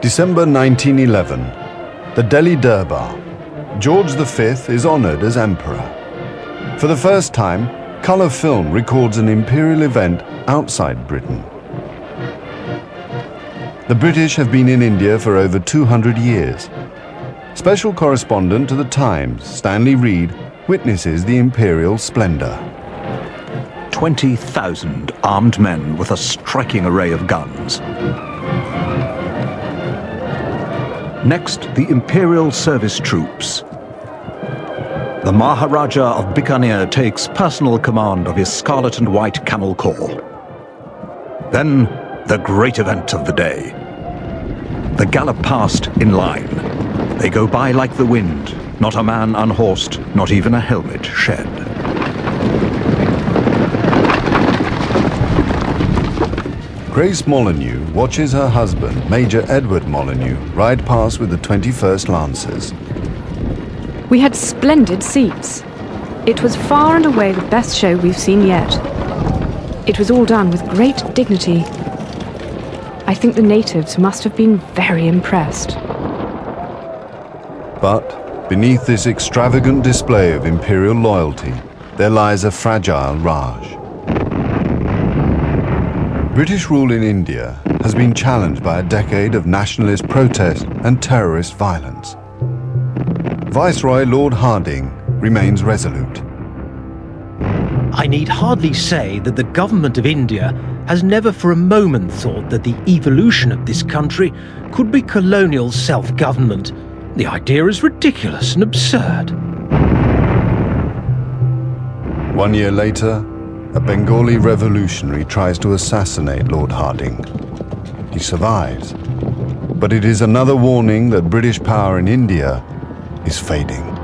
December 1911. The Delhi Durbar. George V is honoured as emperor. For the first time, colour film records an imperial event outside Britain. The British have been in India for over 200 years. Special correspondent to The Times, Stanley Reed, witnesses the imperial splendour. 20,000 armed men with a striking array of guns. Next, the Imperial Service Troops. The Maharaja of Bikaner takes personal command of his scarlet and white camel corps. Then, the great event of the day. The gallop past in line. They go by like the wind, not a man unhorsed, not even a helmet shed. Grace Molyneux watches her husband, Major Edward Molyneux, ride past with the 21st Lancers. We had splendid seats. It was far and away the best show we've seen yet. It was all done with great dignity. I think the natives must have been very impressed. But beneath this extravagant display of imperial loyalty, there lies a fragile Raj. British rule in India has been challenged by a decade of nationalist protest and terrorist violence. Viceroy Lord Hardinge remains resolute. I need hardly say that the government of India has never for a moment thought that the evolution of this country could be colonial self-government. The idea is ridiculous and absurd. One year later, a Bengali revolutionary tries to assassinate Lord Hardinge. He survives. But it is another warning that British power in India is fading.